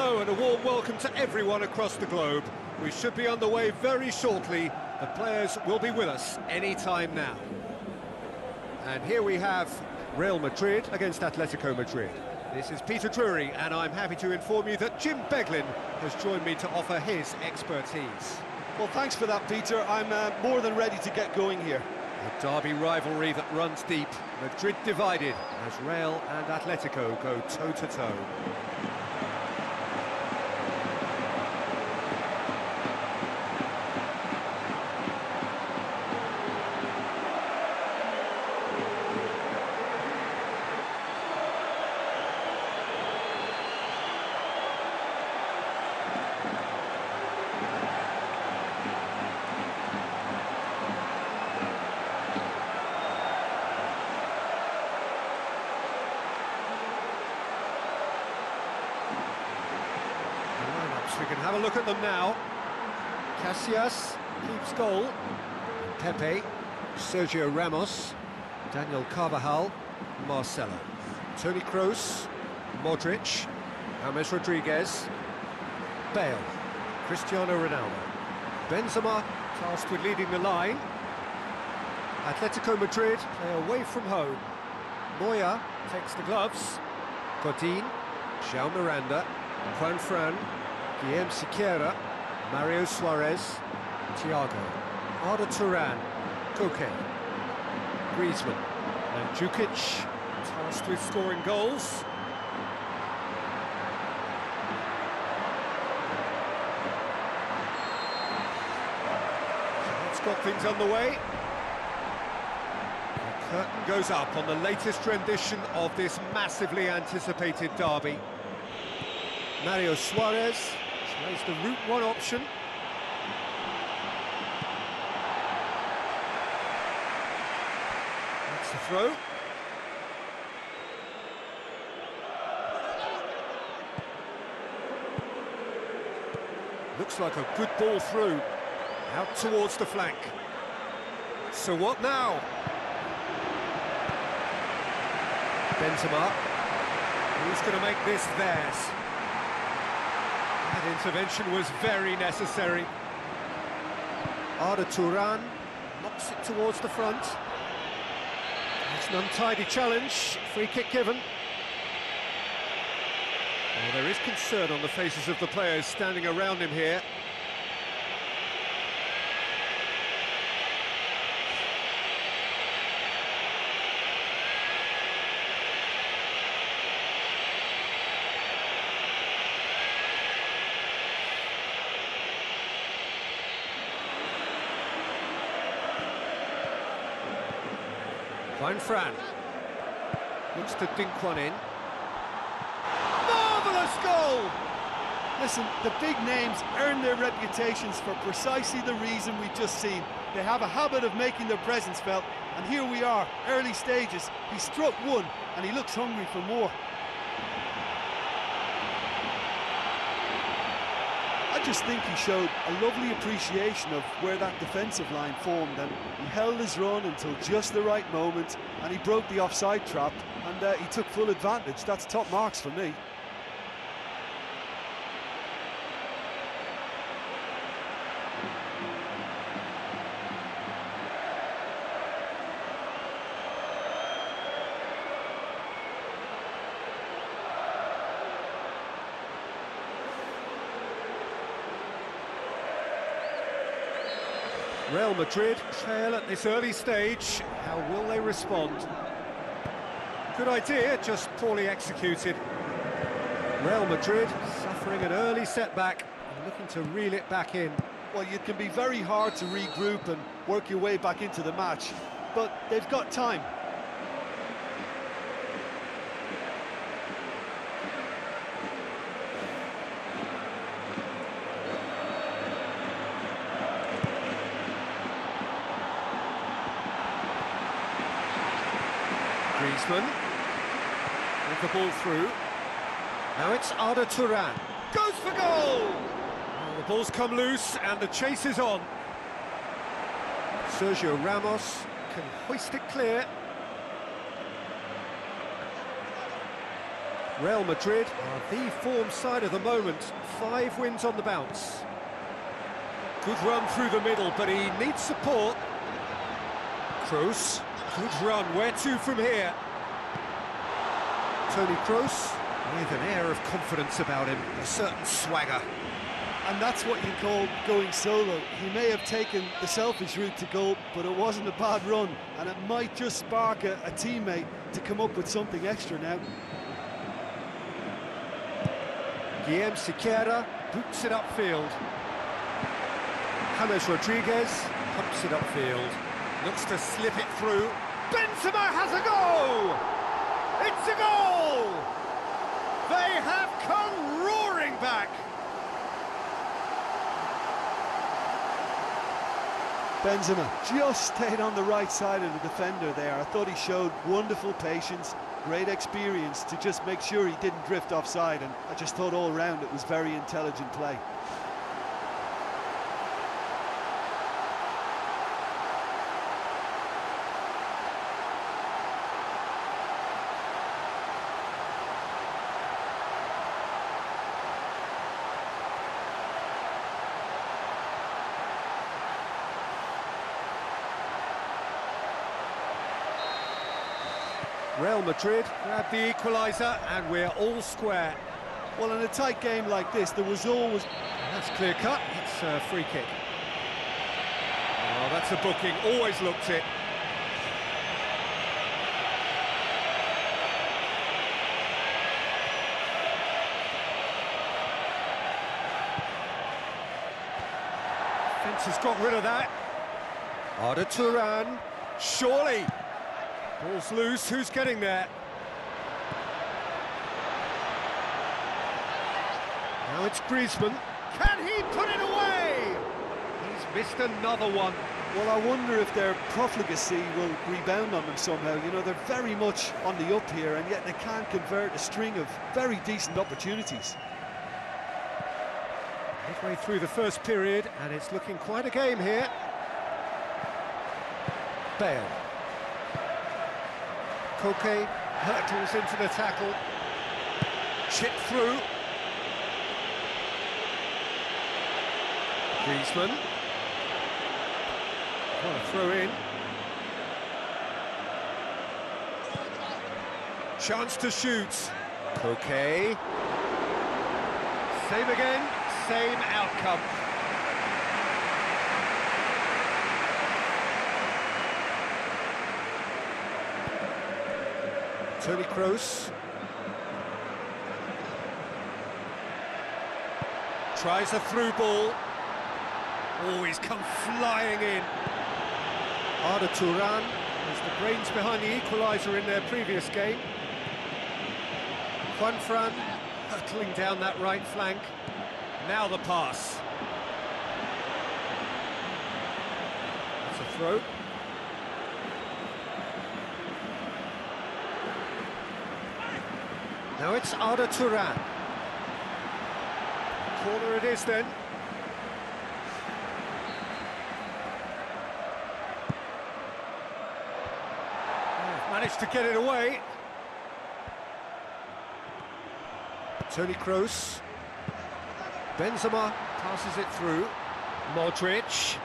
Hello and a warm welcome to everyone across the globe. We should be on the way very shortly. The players will be with us any time now. And here we have Real Madrid against Atletico Madrid. This is Peter Drury, and I'm happy to inform you that Jim Beglin has joined me to offer his expertise. Well, thanks for that, Peter. I'm uh, more than ready to get going here. A derby rivalry that runs deep. Madrid divided as Real and Atletico go toe-to-toe. -to -toe. We can have a look at them now. Casillas keeps goal. Pepe, Sergio Ramos, Daniel Carvajal, Marcelo. Toni Kroos, Modric, James Rodriguez, Bale, Cristiano Ronaldo. Benzema tasked with leading the line. Atletico Madrid play away from home. Moya takes the gloves. Godin, João Miranda, Juan Fran, Guilherme Siqueira, Mario Suarez, Tiago, Arda Turan, Koke, Griezmann, and Jukic, tasked with scoring goals. It's got things underway. The curtain goes up on the latest rendition of this massively anticipated derby. Mario Suarez Plays the route one option. That's the throw. Looks like a good ball through. Out towards the flank. So what now? Benzema. Who's going to make this theirs? That intervention was very necessary. Arda Turan knocks it towards the front. It's an untidy challenge, free kick given. Well, there is concern on the faces of the players standing around him here. Juan Fran. Looks to dink one in. Marvellous goal! Listen, the big names earn their reputations for precisely the reason we've just seen. They have a habit of making their presence felt, and here we are, early stages. He struck one, and he looks hungry for more. I just think he showed a lovely appreciation of where that defensive line formed and he held his run until just the right moment and he broke the offside trap and uh, he took full advantage. That's top marks for me. Real Madrid trail at this early stage. How will they respond? Good idea, just poorly executed. Real Madrid suffering an early setback looking to reel it back in. Well, it can be very hard to regroup and work your way back into the match, but they've got time. Griezmann with the ball through. Now it's Arda Turan. Goes for goal! Well, the ball's come loose and the chase is on. Sergio Ramos can hoist it clear. Real Madrid are the form side of the moment. Five wins on the bounce. Good run through the middle, but he needs support. Kroos, good run. Where to from here? Toni Kroos with an air of confidence about him, a certain swagger. And that's what you call going solo. He may have taken the selfish route to goal, but it wasn't a bad run, and it might just spark a, a teammate to come up with something extra now. Guilherme Siqueira boots it upfield. James Rodriguez pumps it upfield. Looks to slip it through. Benzema has a goal! It's a goal! They have come roaring back! Benzema just stayed on the right side of the defender there. I thought he showed wonderful patience, great experience to just make sure he didn't drift offside, and I just thought all round it was very intelligent play. Real Madrid grab the equaliser and we're all square. Well, in a tight game like this, there was always... That's clear cut, it's a free kick. Oh, that's a booking, always looked it. Fence has got rid of that. Arda Turan, surely Ball's loose, who's getting there? Now it's Griezmann. Can he put it away? He's missed another one. Well, I wonder if their profligacy will rebound on them somehow. You know, they're very much on the up here, and yet they can't convert a string of very decent opportunities. Midway through the first period, and it's looking quite a game here. Bale. Koke hurtles into the tackle. Chip through. Griezmann. Throw in. Chance to shoot. Koke. Same again, same outcome. Toni Kroos. Tries a through ball. Oh, he's come flying in. Arda Turan is the brains behind the equaliser in their previous game. Juan Fran hurtling down that right flank. Now the pass. That's a throw. Now it's Arda Turan. Corner it is then. Oh, managed to get it away. Toni Kroos. Benzema passes it through. Modric.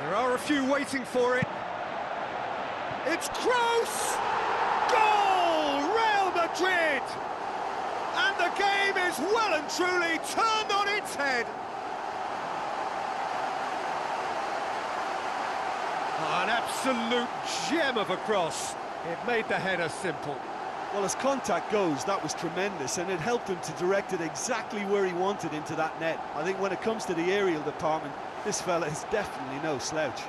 There are a few waiting for it. It's Kroos! Madrid! And the game is well and truly turned on its head. Oh, an absolute gem of a cross. It made the header simple. Well, as contact goes, that was tremendous, and it helped him to direct it exactly where he wanted into that net. I think when it comes to the aerial department, this fella is definitely no slouch.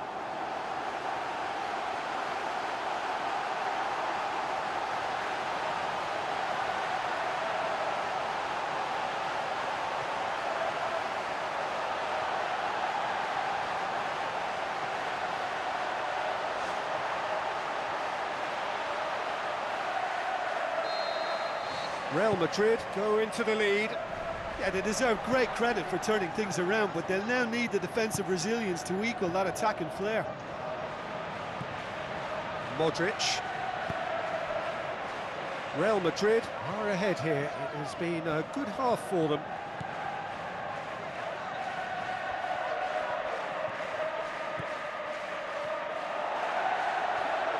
Real Madrid go into the lead. Yeah, they deserve great credit for turning things around, but they'll now need the defensive resilience to equal that attacking flair. Modric. Real Madrid are ahead here. It has been a good half for them.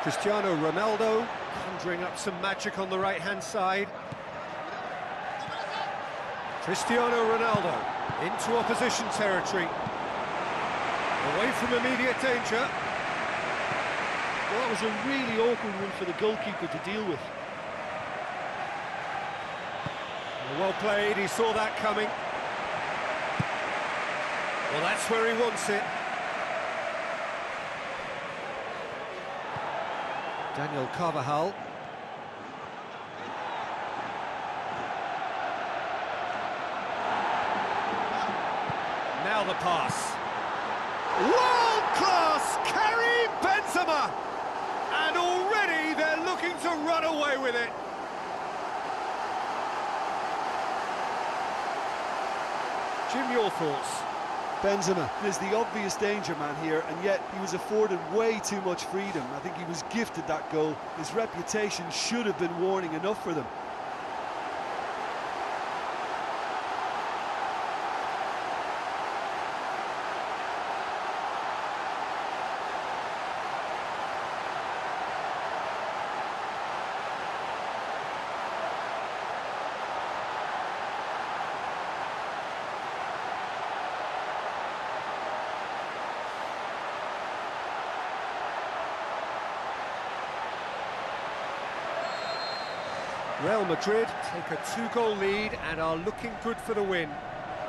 Cristiano Ronaldo conjuring up some magic on the right-hand side. Cristiano Ronaldo into opposition territory. Away from immediate danger. Well, that was a really awkward one for the goalkeeper to deal with. Well played, he saw that coming. Well, that's where he wants it. Daniel Carvajal. The pass. World-class Karim Benzema! And already they're looking to run away with it. Jim, your thoughts? Benzema is the obvious danger man here, and yet he was afforded way too much freedom. I think he was gifted that goal. His reputation should have been warning enough for them. Real Madrid take a two-goal lead and are looking good for the win.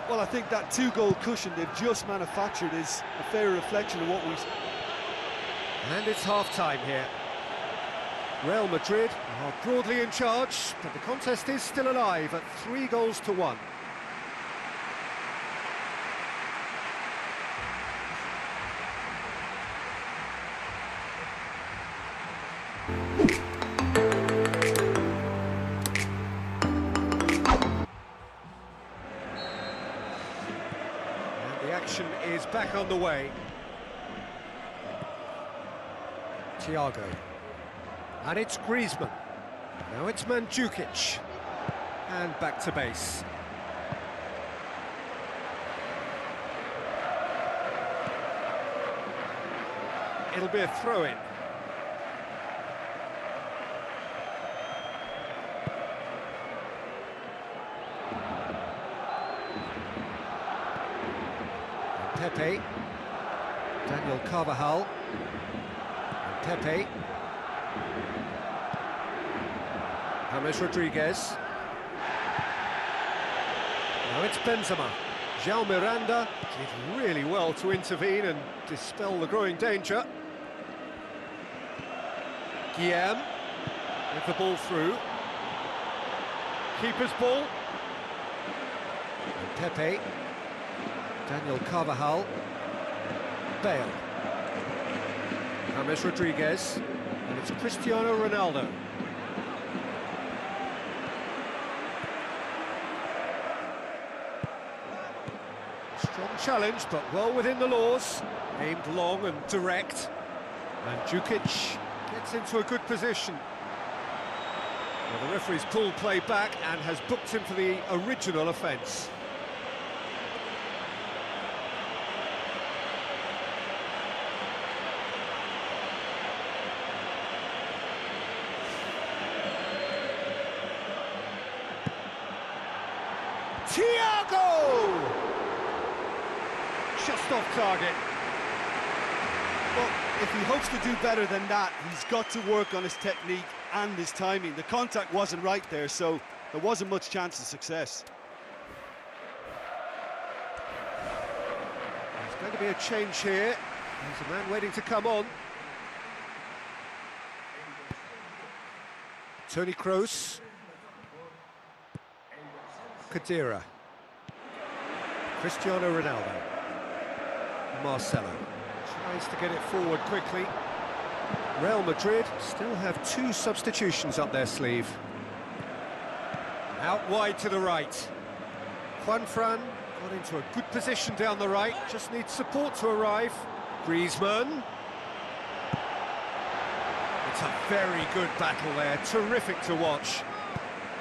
Well, I think that two-goal cushion they've just manufactured is a fair reflection of what we've... And it's half-time here. Real Madrid are broadly in charge, but the contest is still alive at three goals to one. The way. Tiago. And it's Griezmann. Now it's Mandzukic. And back to base. It'll be a throw-in. Pepe. Carvajal. Pepe. James Rodriguez. Now it's Benzema. João Miranda did really well to intervene and dispel the growing danger. Guilherme with the ball through. Keeper's ball. And Pepe. Daniel Carvajal. Bale. James Rodriguez. And it's Cristiano Ronaldo. Strong challenge, but well within the laws. Aimed long and direct. And Jukic gets into a good position. Well, the referee's pulled play back and has booked him for the original offence. Tiago! Just off target. Well, if he hopes to do better than that, he's got to work on his technique and his timing. The contact wasn't right there, so there wasn't much chance of success. There's going to be a change here. There's a man waiting to come on. Toni Kroos. Khedira. Cristiano Ronaldo. Marcelo. Tries to get it forward quickly. Real Madrid still have two substitutions up their sleeve. Out wide to the right. Juan Fran got into a good position down the right, just needs support to arrive. Griezmann. It's a very good battle there, terrific to watch.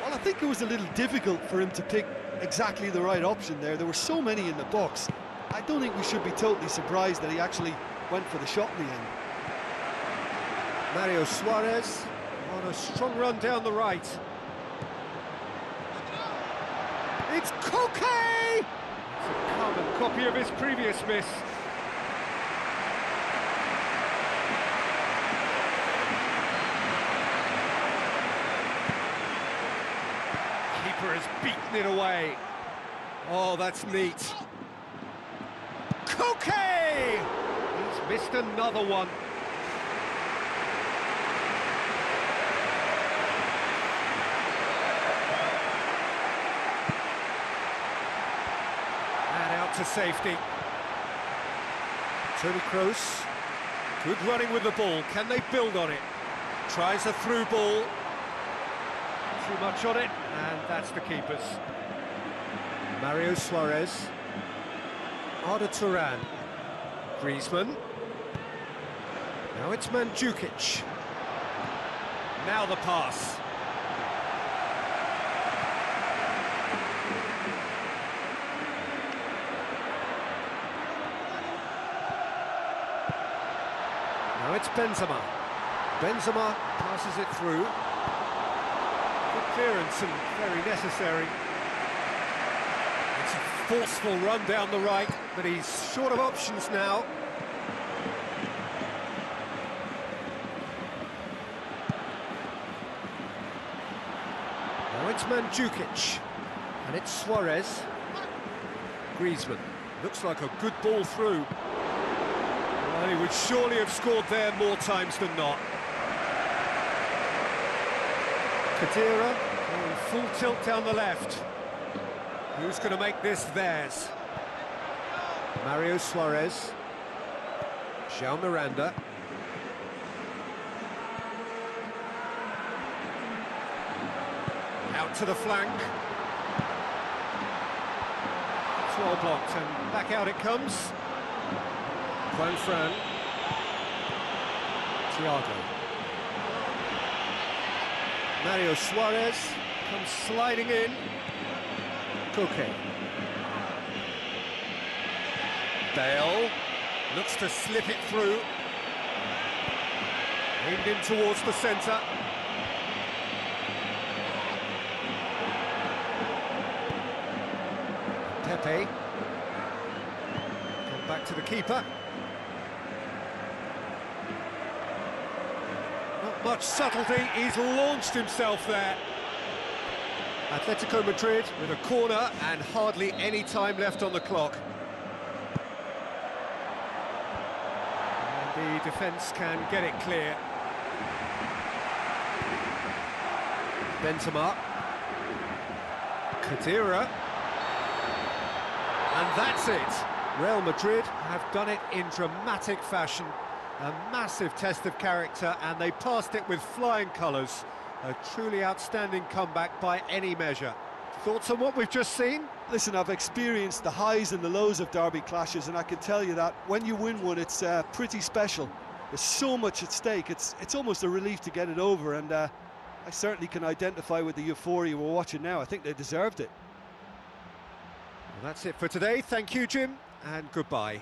Well, I think it was a little difficult for him to pick exactly the right option there. There were so many in the box. I don't think we should be totally surprised that he actually went for the shot in the end. Mario Suarez on a strong run down the right. It's Koke! It's a carbon copy of his previous miss. Keeper has beaten it away. Oh, that's neat. Koke! He's missed another one. And out to safety. Toni Kroos. Good running with the ball. Can they build on it? Tries a through ball. Too much on it, and that's the keeper's. Mario Suarez. Arda Turan. Griezmann. Now it's Mandzukic. Now the pass. Now it's Benzema. Benzema passes it through. Good clearance and very necessary. Forceful run down the right, but he's short of options now. Now it's Mandzukic. And it's Suarez. Griezmann. Looks like a good ball through. Well, he would surely have scored there more times than not. Khedira full tilt down the left. Who's going to make this theirs? Mario Suarez. João Miranda. Out to the flank. It's well blocked and back out it comes. Juan Fran. Tiago. Mario Suarez comes sliding in. Koke. Dale looks to slip it through. Aimed in towards the centre. Pepe. Come back to the keeper. Not much subtlety, he's launched himself there. Atletico Madrid with a corner and hardly any time left on the clock. And the defence can get it clear. Benzema. Khedira. And that's it. Real Madrid have done it in dramatic fashion. A massive test of character, and they passed it with flying colours. A truly outstanding comeback by any measure. Thoughts on what we've just seen? Listen, I've experienced the highs and the lows of derby clashes, and I can tell you that when you win one, it's uh, pretty special. There's so much at stake. It's it's almost a relief to get it over, and uh, I certainly can identify with the euphoria we're watching now. I think they deserved it. Well, that's it for today. Thank you, Jim, and goodbye.